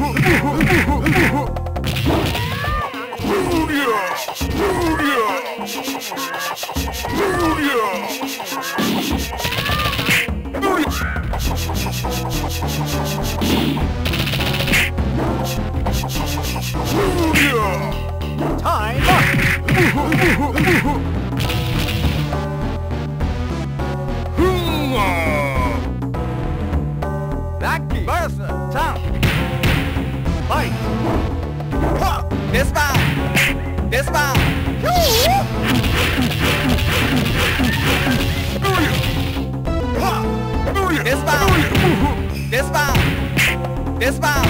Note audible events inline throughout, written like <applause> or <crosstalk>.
Time up! <laughs> This bomb. This bomb. This bomb. This ball. This ball.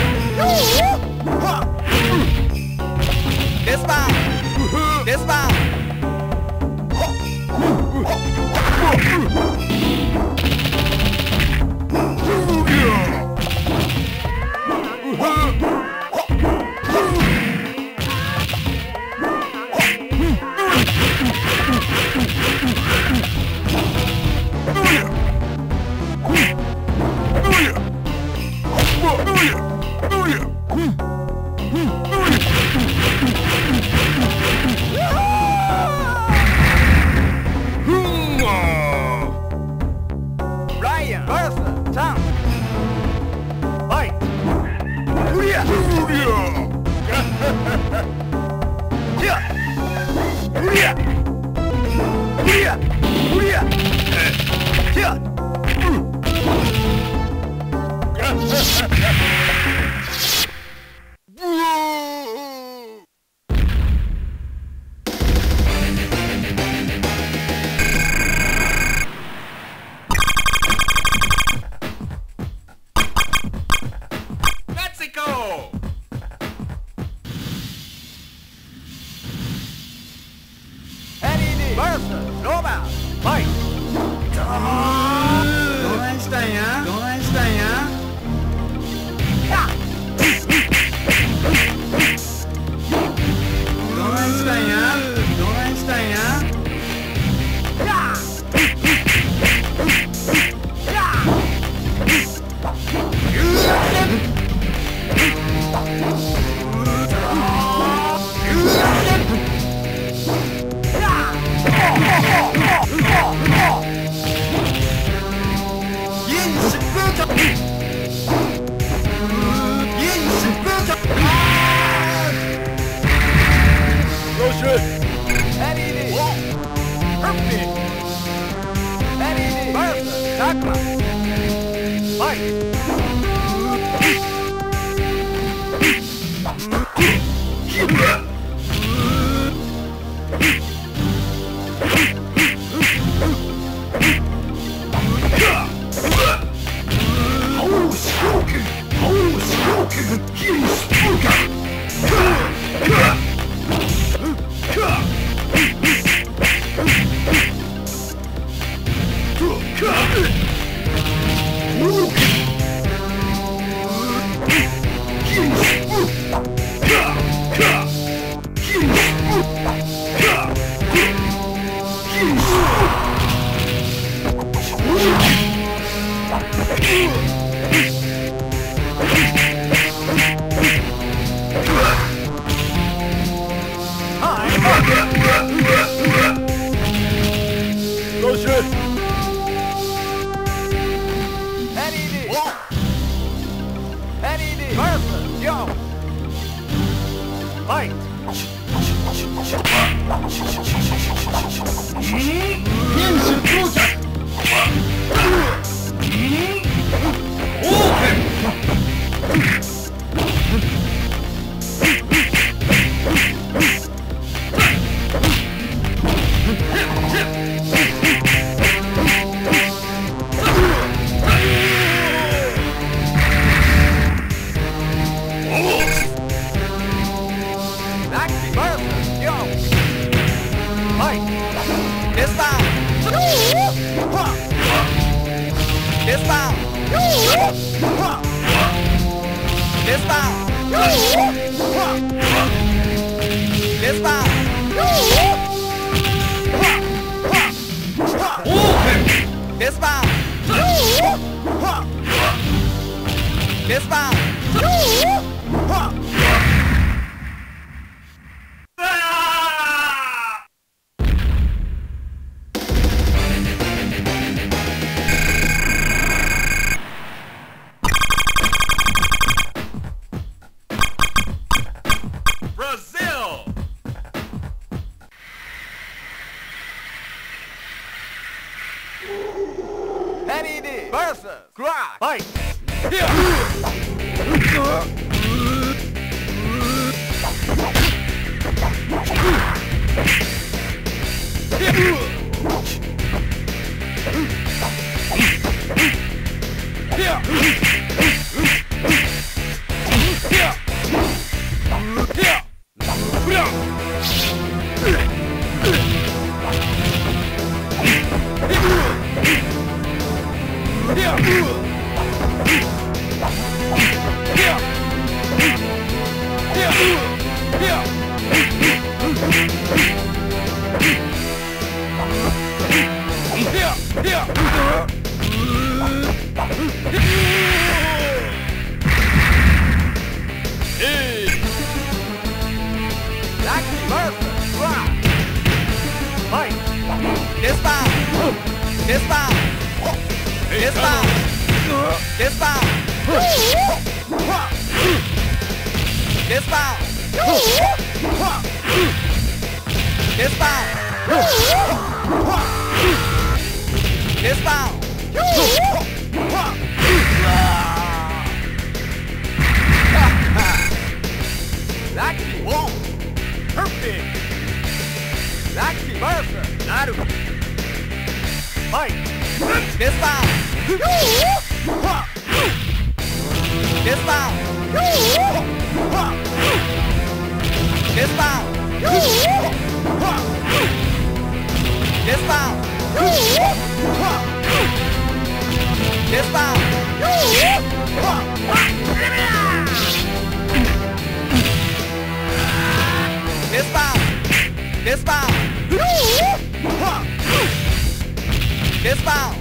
Disbound!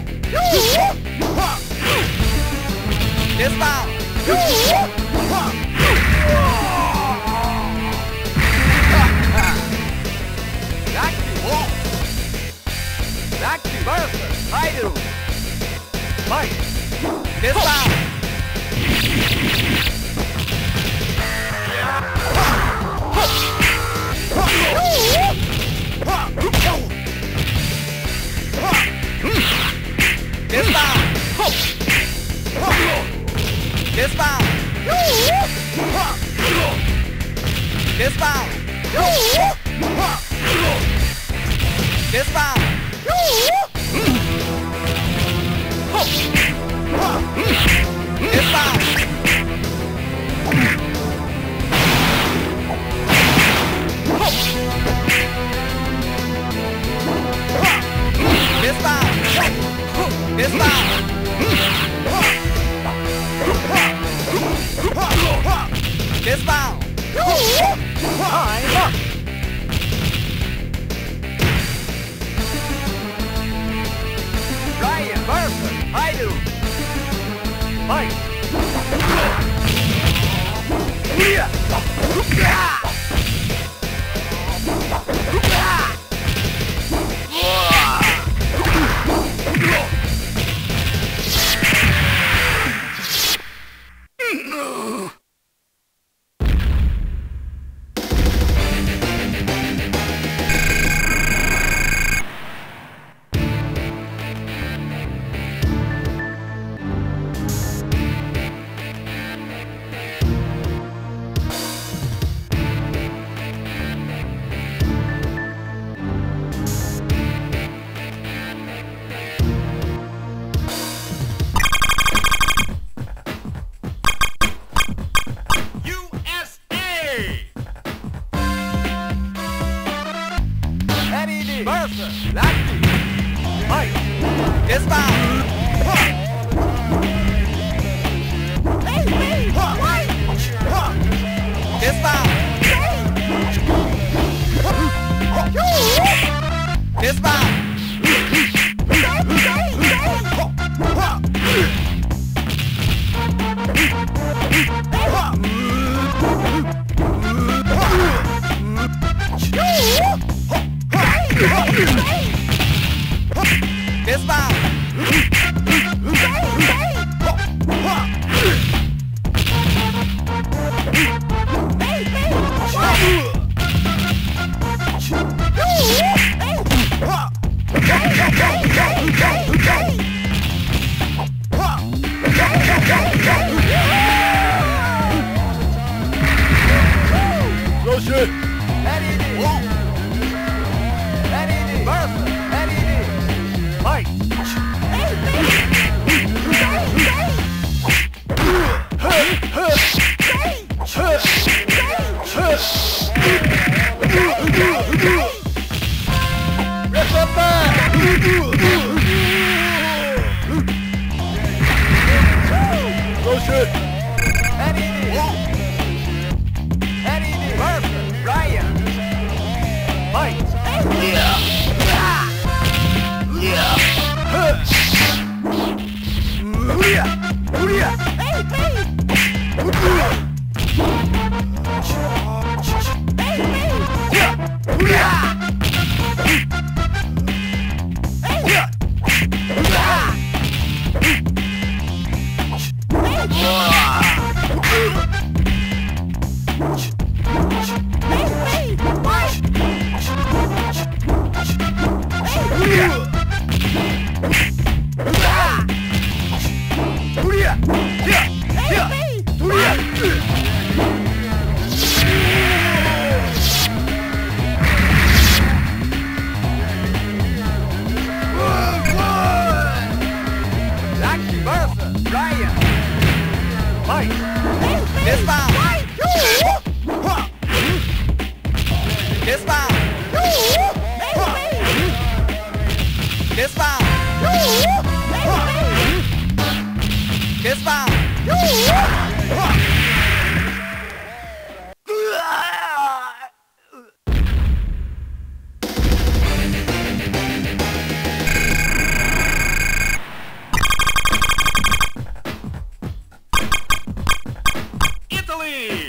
Disbound! Activate! Active Berser! Idle! Fight! Disbound! Hup! This bomb! Italy!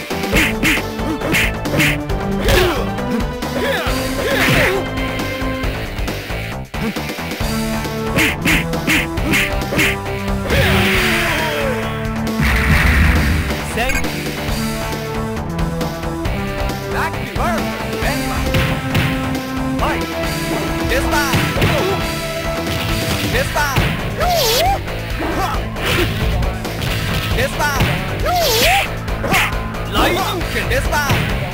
This time! Lấy! Chuyển this time!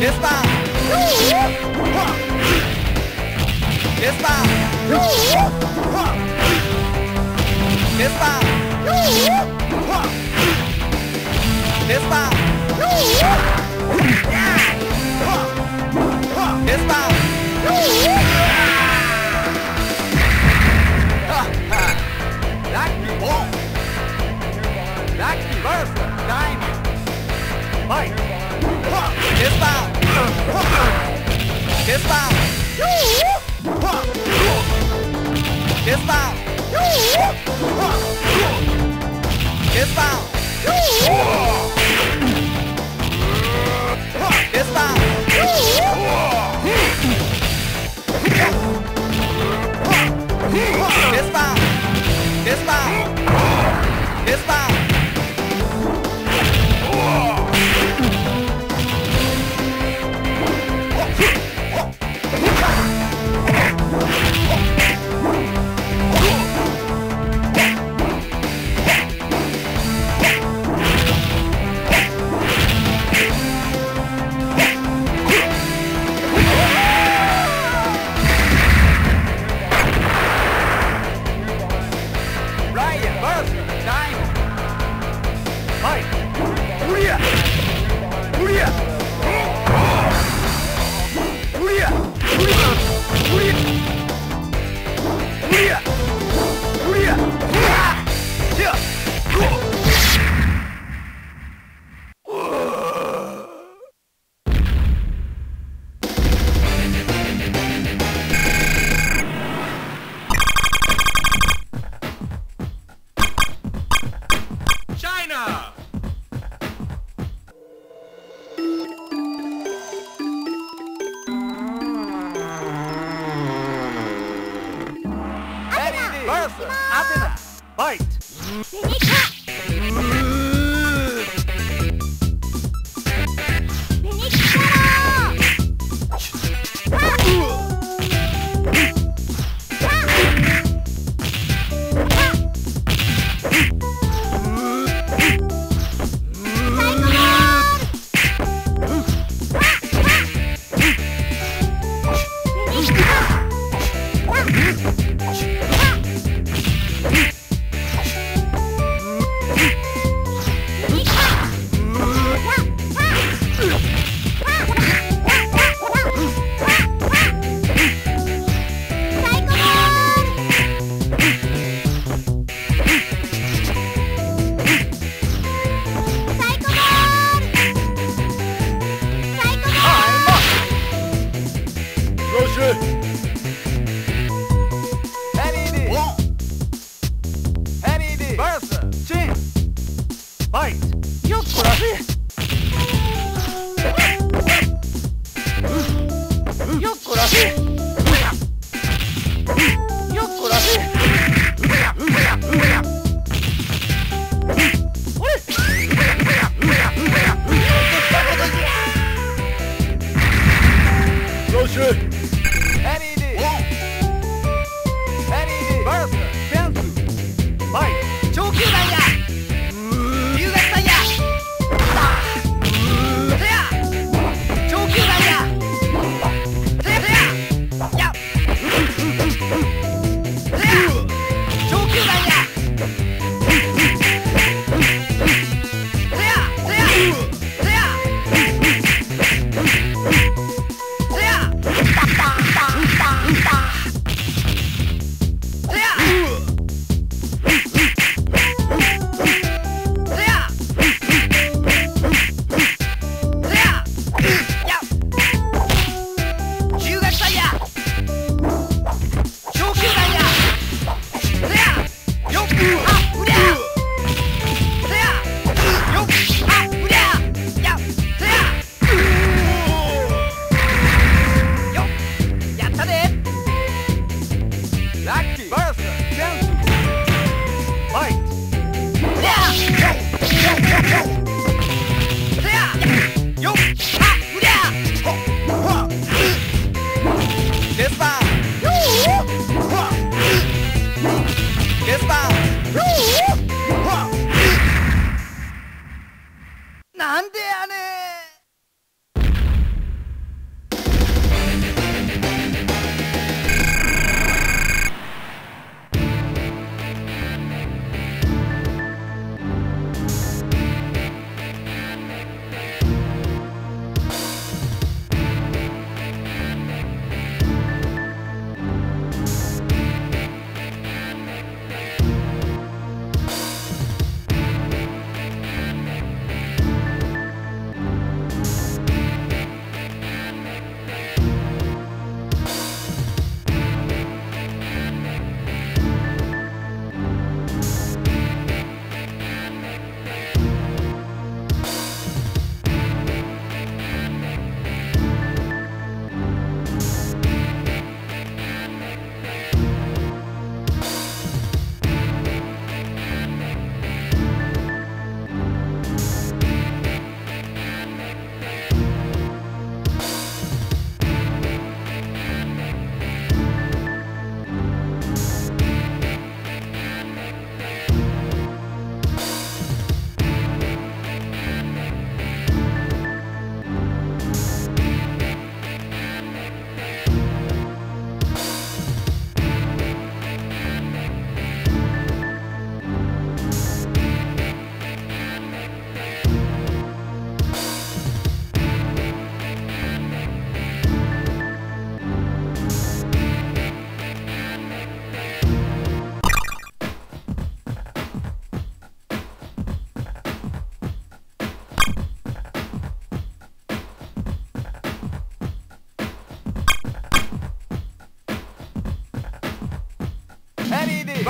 This time. Está está está está está. Pistão! Pistão! Mm-hmm.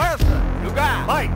Martha! Lugar! Light!